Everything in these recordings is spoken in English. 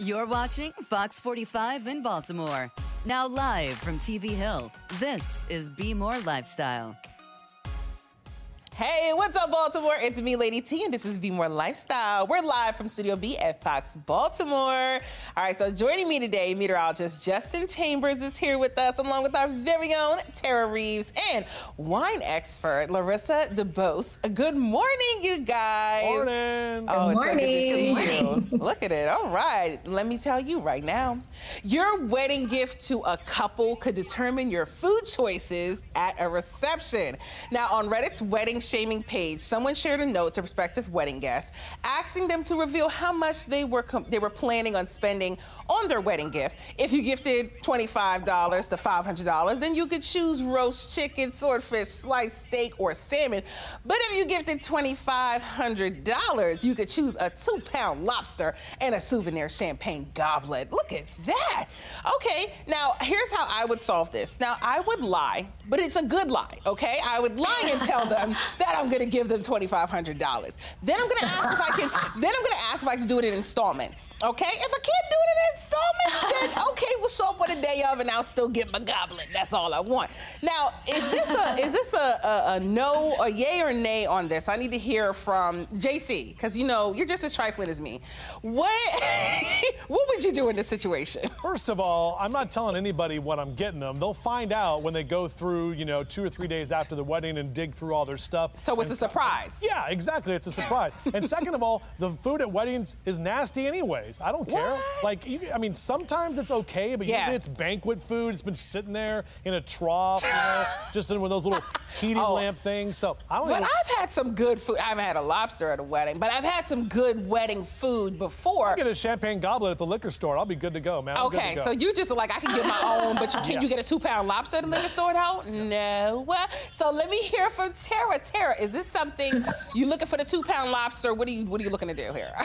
You're watching Fox 45 in Baltimore. Now, live from TV Hill, this is Bmore Lifestyle. Hey, what's up, Baltimore? It's me, Lady T, and this is Bmore Lifestyle. We're live from Studio B at Fox Baltimore. All right, so joining me today, meteorologist Justin Chambers is here with us, along with our very own Tara Reeves and wine expert Larissa DeBose. Good morning, you guys. Morning. Oh, Good it's so good to see morning. you. Look at it. All right. Let me tell you right now. Your wedding gift to a couple could determine your food choices at a reception. Now, on Reddit's wedding shaming page, someone shared a note to prospective wedding guests asking them to reveal how much they were they were planning on spending on their wedding gift. If you gifted $25 to $500, then you could choose roast chicken, swordfish, sliced steak, or salmon. But if you gifted $2,500, you could choose a two pound lobster and a souvenir champagne goblet. Look at that. Okay, now here's how I would solve this. Now, I would lie, but it's a good lie, okay? I would lie and tell them that I'm gonna give them $2,500. Then I'm gonna ask if I can, then I'm gonna ask if I can do it in installments, okay? If I can't do it in installments, then okay, we'll show up on the day of and I'll still get my goblet. That's all I want. Now, is this a is this a, a, a no, a yay or nay on this? I need to hear from JC, because you know, you're just as trifling as me. What what would you do in this situation? First of all, I'm not telling anybody what I'm getting them. They'll find out when they go through, you know, two or three days after the wedding and dig through all their stuff. So it's a surprise. Yeah, exactly. It's a surprise. and second of all, the food at weddings is nasty anyways. I don't care. What? Like, you, I mean, sometimes it's okay, but Yeah. usually it's banquet food. It's been sitting there in a trough, you know, just in one of those little heating Oh. lamp things. So I don't But even. I've had some good food. I haven't had a lobster at a wedding, but I've had some good wedding food before. I Get a champagne goblet at the liquor store. I'll be good to go, man. I'm good to Okay, go. so you just are like I can get my own, but you, can Yeah. you get a two pound lobster at the liquor store though? No. So let me hear from Tara. Tara, is this something you looking for the two pound lobster? What are you What are you looking to do here?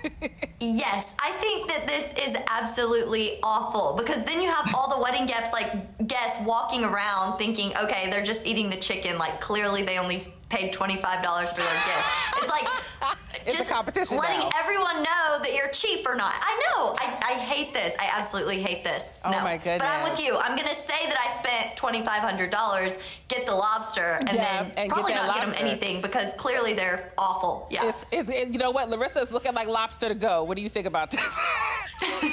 Uh, yes, I think that this is absolutely awful because then you have all the wedding guests like guests walking around thinking, okay, they're just eating the chicken. Like clearly they only paid twenty five dollars for their gift. It's like It's just competition letting now. everyone know that you're cheap or not. I know. I, I hate this. I absolutely hate this. Oh no. my But I'm with you. I'm gonna say that I spent twenty five hundred dollars, get the lobster, and Yeah, then and probably not get them anything because clearly they're awful. Yeah. It's, it's, it- you know what? Larissa is looking like lobster to go. What do you think about this?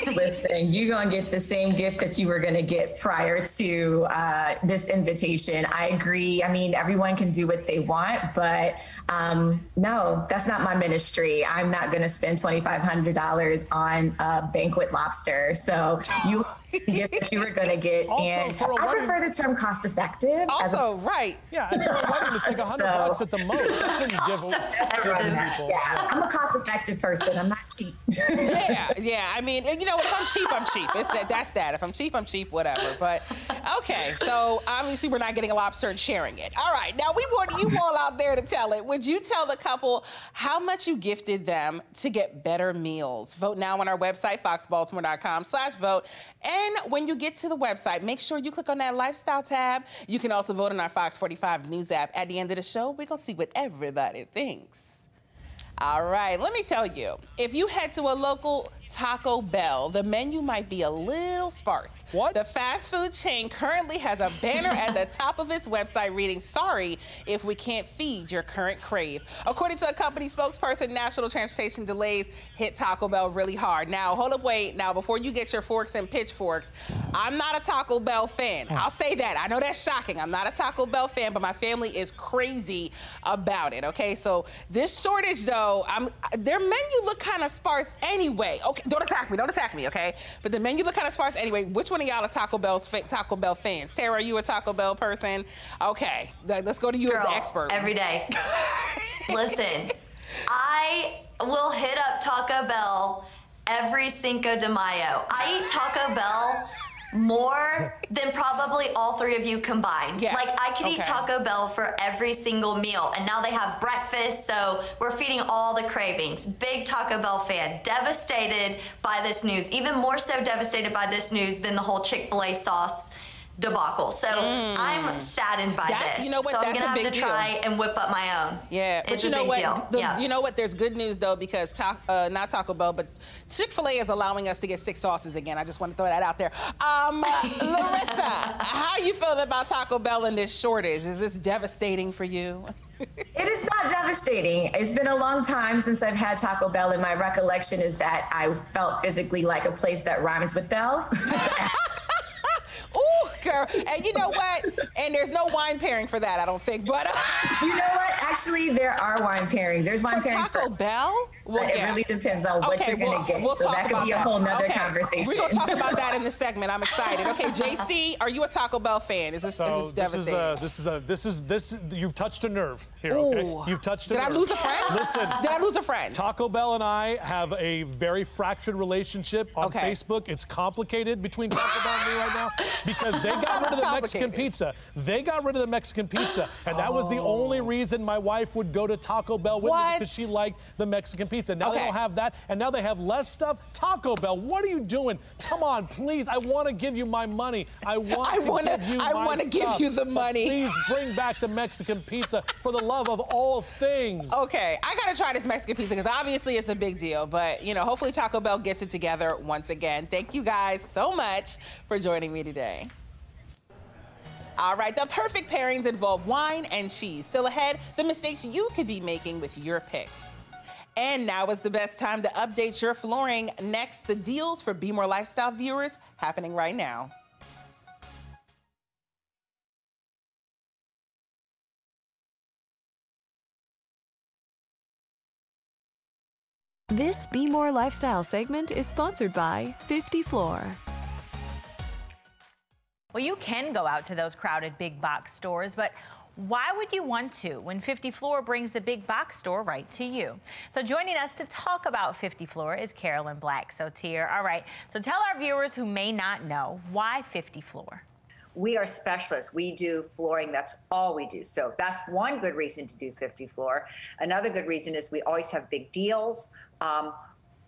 Listen, you're gonna get the same gift that you were gonna get prior to uh, this invitation. I agree. I mean, everyone can do what they want, but um, no, that's not my ministry. I'm not gonna spend twenty five hundred dollars on a banquet lobster. So you get what you were gonna get, Also, and for a I wedding- prefer the term cost effective. as a- also, right. Yeah, and for a wedding, it's like a hundred So- bucks at the most. You give, give to yeah, I'm a cost effective person. I'm not cheap. yeah, yeah. I mean, you know, if I'm cheap, I'm cheap. It's that, that's that. If I'm cheap, I'm cheap. Whatever. But okay, so obviously we're not getting a lobster and sharing it. All right, now we want you all out there to tell it. Would you tell the couple how much you gifted them to get better meals? Vote now on our website, foxbaltimore.com slash vote. And when you get to the website, make sure you click on that lifestyle tab. You can also vote on our Fox 45 News app. At the end of the show, we're gonna see what everybody thinks. All right, let me tell you, if you head to a local Taco Bell, the menu might be a little sparse. What? The fast food chain currently has a banner at the top of its website reading, Sorry if we can't feed your current crave. According to a company spokesperson, national transportation delays hit Taco Bell really hard. Now, hold up, wait. Now, before you get your forks and pitchforks, I'm not a Taco Bell fan. I'll say that. I know that's shocking. I'm not a Taco Bell fan, but my family is crazy about it. Okay, so this shortage, though, I'm their menu look kind of sparse anyway. Okay, don't attack me. Don't attack me. Okay, but the menu look kind of sparse anyway. Which one of y'all are Taco Bell's fa- Taco Bell fans? Tara, are you a Taco Bell person? Okay, let's go to you as Girl, the expert. every day. Listen, I will hit up Taco Bell every Cinco de Mayo. I eat Taco Bell more than probably all three of you combined. Yes. Like I could eat Taco Bell for every single meal, and now they have breakfast, so we're feeding all the cravings. Big Taco Bell fan, devastated by this news, even more so devastated by this news than the whole Chick Fil A sauce debacle. So mm. I'm saddened by That's, this. You know what? So That's I'm gonna have to deal. try and whip up my own. Yeah, it's but you know what? The, yeah. You know what? There's good news though because ta- uh, not Taco Bell, but Chick Fil A is allowing us to get six sauces again. I just want to throw that out there. Um, Larissa, how are you feeling about Taco Bell and this shortage? Is this devastating for you? it is not devastating. It's been a long time since I've had Taco Bell, and my recollection is that I felt physically like a place that rhymes with Bell. Ooh, girl. And you know what? And there's no wine pairing for that, I don't think. But uh, you know what? Actually, there are wine pairings. There's wine for pairings Taco for Bell. Well, it really depends on what okay, you're going to we'll, get. We'll so that could be a whole nother okay. conversation. We're going to talk about that in the segment. I'm excited. Okay, JC, are you a Taco Bell fan? Is this, so is this devastating? This is uh, a, this is a, this is this. You've touched a nerve here. Okay, you've touched a Did nerve. I lose a friend? Listen. Did I lose a friend? Taco Bell and I have a very fractured relationship on okay. Facebook. It's complicated between Taco Bell and me right now because they got rid of the Mexican pizza. They got rid of the Mexican pizza, and that oh. was the only reason my wife would go to Taco Bell with what? me because she liked the Mexican pizza. Now okay. they don't have that, and now they have less stuff. Taco Bell, what are you doing? Come on, please. I want to give you my money. I want I to wanna, give you I want to give you the money. Please bring back the Mexican pizza for the love of all things. Okay, I gotta try this Mexican pizza because obviously it's a big deal. But you know, hopefully Taco Bell gets it together once again. Thank you guys so much for joining me today. All right, the perfect pairings involve wine and cheese. Still ahead, the mistakes you could be making with your picks. And now is the best time to update your flooring. Next, the deals for Bmore Lifestyle viewers happening right now. This Bmore Lifestyle segment is sponsored by 50 Floor. Well, you can go out to those crowded big box stores, but why would you want to when 50 Floor brings the big box store right to you? So joining us to talk about 50 Floor is Carolyn Black. So Tier, all right. So tell our viewers who may not know why 50 Floor. We are specialists. We do flooring. That's all we do. So that's one good reason to do 50 Floor. Another good reason is we always have big deals. Um,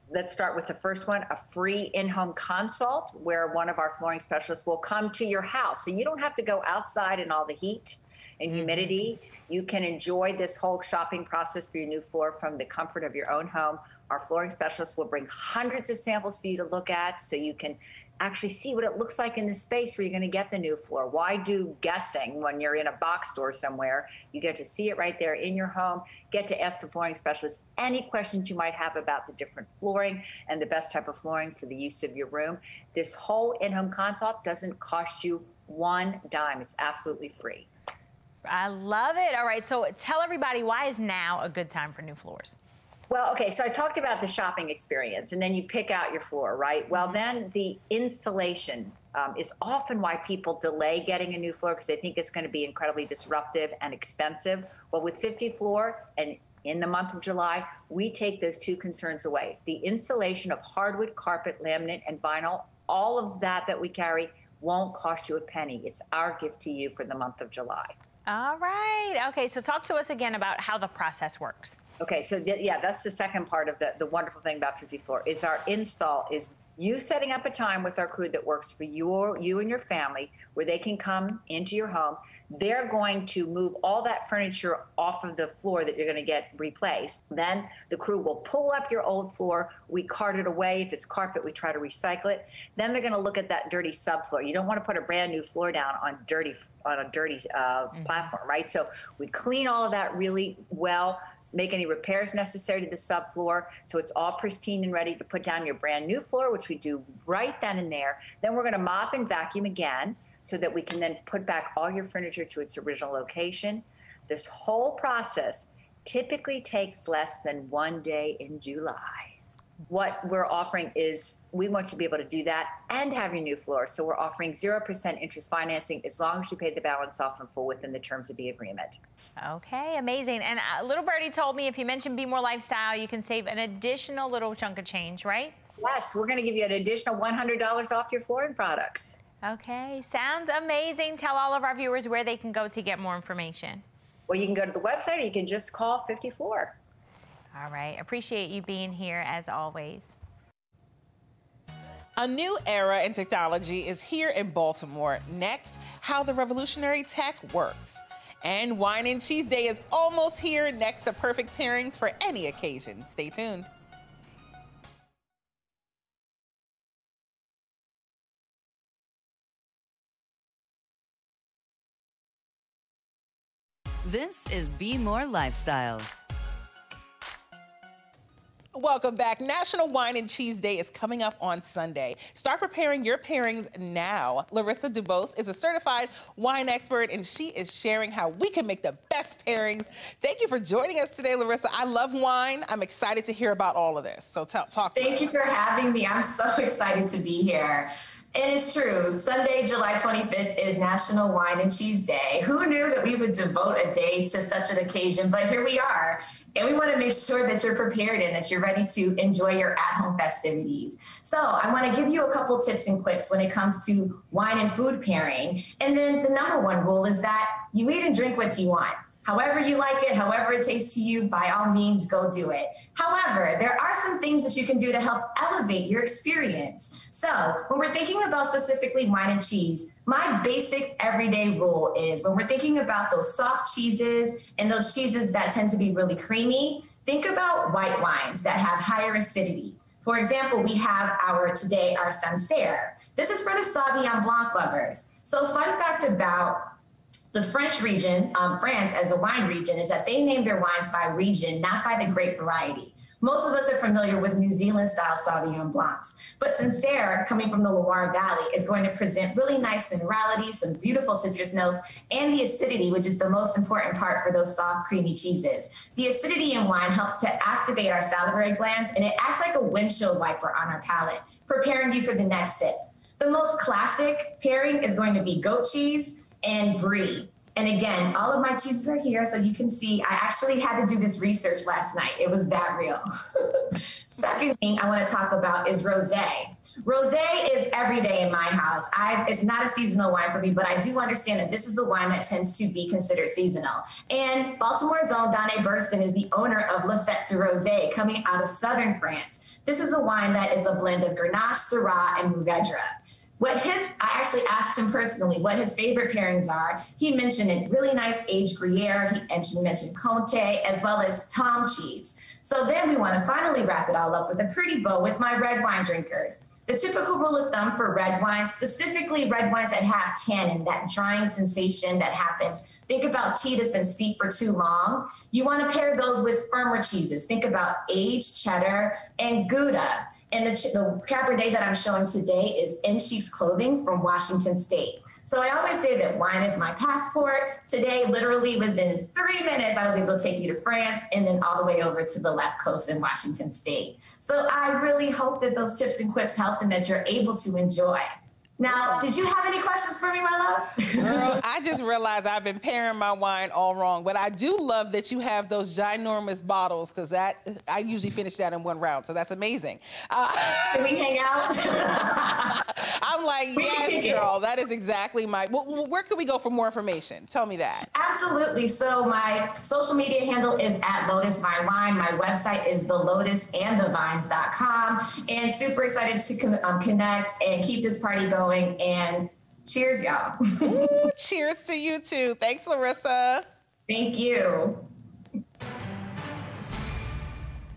let's start with the first one a free in home consult where one of our flooring specialists will come to your house. So you don't have to go outside in all the heat and mm-hmm. humidity. You can enjoy this whole shopping process for your new floor from the comfort of your own home. Our flooring specialist will bring hundreds of samples for you to look at so you can actually see what it looks like in the space where you're going to get the new floor. Why do guessing when you're in a box store somewhere? You get to see it right there in your home, get to ask the flooring specialist any questions you might have about the different flooring and the best type of flooring for the use of your room. This whole in home consult doesn't cost you one dime, it's absolutely free. I love it. All right, so tell everybody why is now a good time for new floors? Well, okay, so I talked about the shopping experience, and then you pick out your floor, right? Well, mm-hmm. then the installation um, is often why people delay getting a new floor because they think it's going to be incredibly disruptive and expensive. Well, with 50 floor and in the month of July, we take those two concerns away. The installation of hardwood, carpet, laminate, and vinyl, all of that that we carry won't cost you a penny. It's our gift to you for the month of July. All right. Okay, so talk to us again about how the process works. Okay, so th- yeah, that's the second part of the, the wonderful thing about 50 Floor is our install is you setting up a time with our crew that works for your you and your family where they can come into your home they're going to move all that furniture off of the floor that you're going to get replaced. Then the crew will pull up your old floor. We cart it away. If it's carpet, we try to recycle it. Then they're going to look at that dirty subfloor. You don't want to put a brand new floor down on dirty on a dirty uh, mm-hmm. platform, right? So we clean all of that really well make any repairs necessary to the subfloor so it's all pristine and ready to put down your brand new floor, which we do right then and there. Then we're going to mop and vacuum again so that we can then put back all your furniture to its original location. This whole process typically takes less than one day in July. What we're offering is we want you to be able to do that and have your new floor. So we're offering 0% interest financing as long as you pay the balance off in full within the terms of the agreement. Okay, amazing. And uh, Little Birdie told me if you mention Bmore Lifestyle, you can save an additional little chunk of change, right? Yes, we're going to give you an additional $100 off your flooring products. Okay, sounds amazing. Tell all of our viewers where they can go to get more information. Well, you can go to the website or you can just call 54. All right, appreciate you being here as always. A new era in technology is here in Baltimore. Next, how the revolutionary tech works. And Wine and Cheese Day is almost here. Next, the perfect pairings for any occasion. Stay tuned. This is Bmore Lifestyle. Welcome back. National Wine and Cheese Day is coming up on Sunday. Start preparing your pairings now. Larissa Dubose is a certified wine expert, and she is sharing how we can make the best pairings. Thank you for joining us today, Larissa. I love wine. I'm excited to hear about all of this. So tell, talk. Thank us. you for having me. I'm so excited to be here. It is true. Sunday, July 25th is National Wine and Cheese Day. Who knew that we would devote a day to such an occasion? But here we are. And we want to make sure that you're prepared and that you're ready to enjoy your at home festivities. So, I want to give you a couple tips and clips when it comes to wine and food pairing. And then the number one rule is that you eat and drink what you want. However you like it, however it tastes to you, by all means, go do it. However, there are some things that you can do to help elevate your experience. So, when we're thinking about specifically wine and cheese, my basic everyday rule is when we're thinking about those soft cheeses and those cheeses that tend to be really creamy, think about white wines that have higher acidity. For example, we have our today our Sancerre. This is for the Sauvignon Blanc lovers. So, fun fact about the French region, um, France as a wine region, is that they name their wines by region, not by the grape variety. Most of us are familiar with New Zealand style Sauvignon Blancs, but Sancerre, coming from the Loire Valley, is going to present really nice minerality, some beautiful citrus notes, and the acidity, which is the most important part for those soft, creamy cheeses. The acidity in wine helps to activate our salivary glands, and it acts like a windshield wiper on our palate, preparing you for the next sip. The most classic pairing is going to be goat cheese and brie. And again, all of my cheeses are here, so you can see I actually had to do this research last night. It was that real. Second thing I want to talk about is rosé. Rosé is every day in my house. I, it's not a seasonal wine for me, but I do understand that this is a wine that tends to be considered seasonal. And Baltimore's own Dane Bergson is the owner of La Fête du Rosé, coming out of southern France. This is a wine that is a blend of Grenache, Syrah, and Mourvedre what his i actually asked him personally what his favorite pairings are. He mentioned a really nice aged gruyere he mentioned, mentioned comté as well as tomme cheese. So then we want to finally wrap it all up with a pretty bow with my red wine drinkers the typical rule of thumb for red wines specifically red wines that have tannin that drying sensation that happens Think about tea that's been steeped for too long. You want to pair those with firmer cheeses. Think about aged cheddar and Gouda. And the, the Cabernet that I'm showing today is In Sheep's Clothing from Washington State. So I always say that wine is my passport. Today, literally within three minutes, I was able to take you to France and then all the way over to the left coast in Washington State. So I really hope that those tips and quips and that you're able to enjoy. Now, did you have any questions for me, my love? Girl, I just realized I've been pairing my wine all wrong, but I do love that you have those ginormous bottles because that I usually finish that in one round, so that's amazing. Uh, can we hang out? I'm like, yes, girl, that is exactly my. Well, where can we go for more information? Tell me that. Absolutely. So my social media handle is at Lotus Vine Wine. My website is thelotusandthevines.com, and super excited to um, connect and keep this party going going. And cheers, y'all. Ooh, cheers to you too. Thanks, Larissa. Thank you.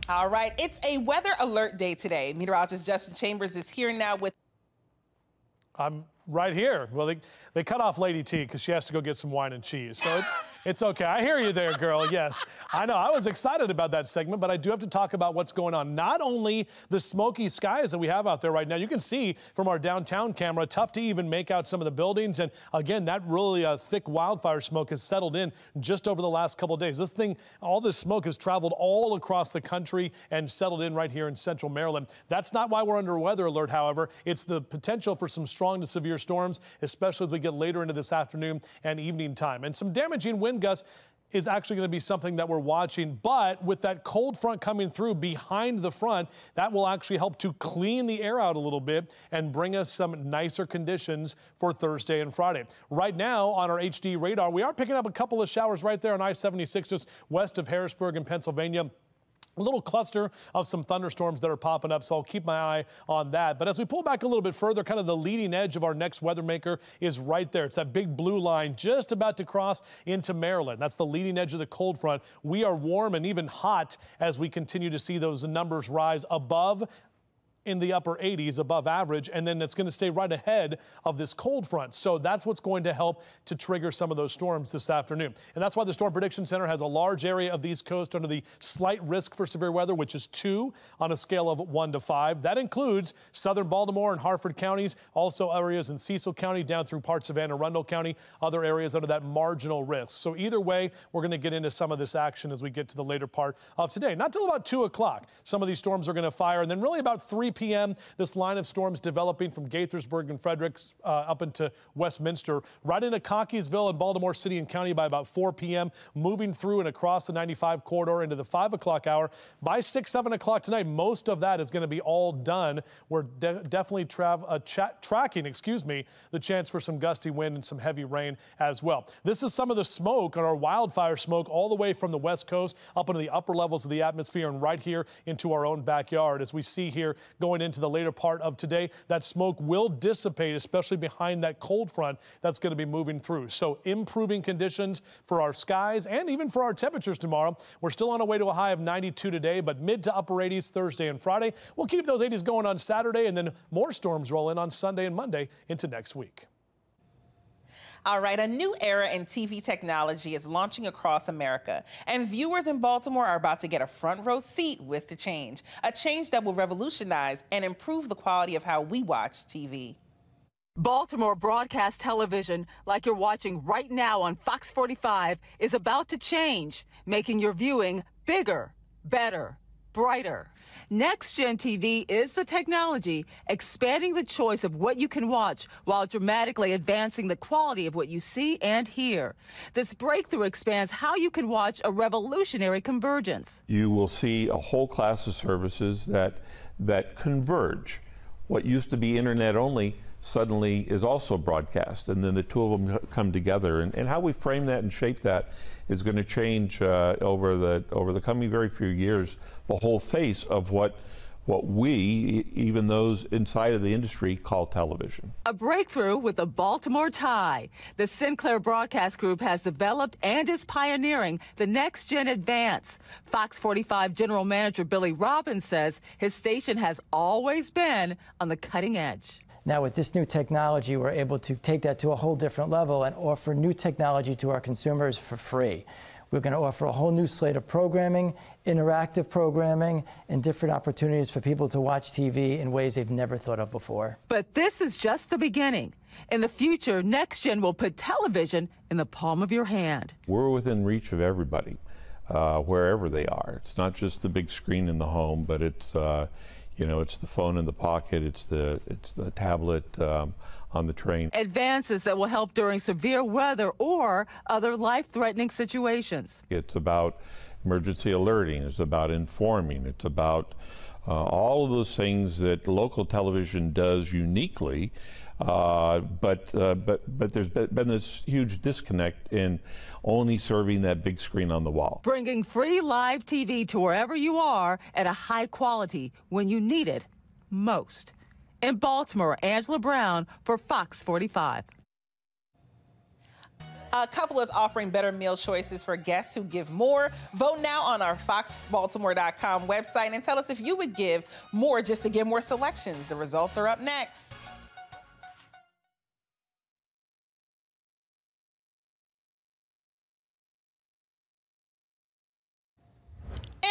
All right, it's a weather alert day today. Meteorologist Justin Chambers is here now with. I'm right here. Well, they, they cut off Lady T because she has to go get some wine and cheese. So it, it's okay. I hear you there, girl. Yes, I know. I was excited about that segment, but I do have to talk about what's going on. Not only the smoky skies that we have out there right now, you can see from our downtown camera, tough to even make out some of the buildings. And again, that really uh, thick wildfire smoke has settled in just over the last couple of days. This thing, all this smoke has traveled all across the country and settled in right here in central Maryland. That's not why we're under weather alert, however. It's the potential for some strong to severe storms, especially as we get later into this afternoon and evening time. And some damaging wind wind gusts is actually going to be something that we're watching. But with that cold front coming through behind the front, that will actually help to clean the air out a little bit and bring us some nicer conditions for Thursday and Friday. Right now on our HD radar, we are picking up a couple of showers right there on I-76 just west of Harrisburg in Pennsylvania. A little cluster of some thunderstorms that are popping up, so I'll keep my eye on that. But as we pull back a little bit further, kind of the leading edge of our next weather maker is right there. It's that big blue line just about to cross into Maryland. That's the leading edge of the cold front. We are warm and even hot as we continue to see those numbers rise above in the upper 80s above average, and then it's going to stay right ahead of this cold front. So that's what's going to help to trigger some of those storms this afternoon. And that's why the Storm Prediction Center has a large area of the East Coast under the slight risk for severe weather, which is two on a scale of one to five. That includes southern Baltimore and Harford counties, also areas in Cecil County down through parts of Anne Arundel County, other areas under that marginal risk. So either way, we're going to get into some of this action as we get to the later part of today. Not till about 2 o'clock. Some of these storms are going to fire, and then really about 3 p.m., this line of storms developing from Gaithersburg and Fredericks uh, up into Westminster, right into Cockeysville and Baltimore City and County by about 4 p.m., moving through and across the 95 corridor into the 5 o'clock hour. By 6, 7 o'clock tonight, most of that is going to be all done. We're de definitely uh, tracking, excuse me, the chance for some gusty wind and some heavy rain as well. This is some of the smoke on our wildfire smoke all the way from the west coast up into the upper levels of the atmosphere and right here into our own backyard as we see here going into the later part of today. That smoke will dissipate, especially behind that cold front that's going to be moving through. So improving conditions for our skies and even for our temperatures tomorrow. We're still on our way to a high of 92 today, but mid to upper 80s Thursday and Friday. We'll keep those 80s going on Saturday and then more storms roll in on Sunday and Monday into next week. All right, a new era in TV technology is launching across America, and viewers in Baltimore are about to get a front row seat with the change, a change that will revolutionize and improve the quality of how we watch TV. Baltimore broadcast television, like you're watching right now on Fox 45, is about to change, making your viewing bigger, better, brighter. Next Gen TV is the technology expanding the choice of what you can watch while dramatically advancing the quality of what you see and hear. This breakthrough expands how you can watch a revolutionary convergence. You will see a whole class of services that that converge. What used to be internet only suddenly is also broadcast, and then the two of them come together. And, and how we frame that and shape that is going to change uh, over the over the coming very few years. The whole face of what what we, even those inside of the industry, call television. A breakthrough with the Baltimore tie. The Sinclair Broadcast Group has developed and is pioneering the next gen advance. Fox 45 General Manager Billy Robbins says his station has always been on the cutting edge. Now, with this new technology, we're able to take that to a whole different level and offer new technology to our consumers for free. We're going to offer a whole new slate of programming, interactive programming, and different opportunities for people to watch TV in ways they've never thought of before. But this is just the beginning. In the future, NextGen will put television in the palm of your hand. We're within reach of everybody, uh, wherever they are. It's not just the big screen in the home, but it's uh, you know, it's the phone in the pocket, it's the it's the tablet um, on the train. Advances that will help during severe weather or other life-threatening situations. It's about emergency alerting. It's about informing. It's about uh, all of those things that local television does uniquely. Uh, but uh, but but there's been this huge disconnect in only serving that big screen on the wall. Bringing free live TV to wherever you are at a high quality when you need it most. In Baltimore, Angela Brown for Fox 45. A couple is offering better meal choices for guests who give more. Vote now on our foxbaltimore.com website and tell us if you would give more just to get more selections. The results are up next.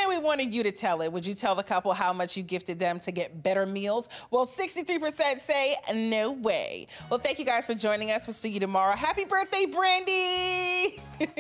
We wanted you to tell it. Would you tell the couple how much you gifted them to get better meals? Well, 63% say no way. Well, thank you guys for joining us. We'll see you tomorrow. Happy birthday, Brandy!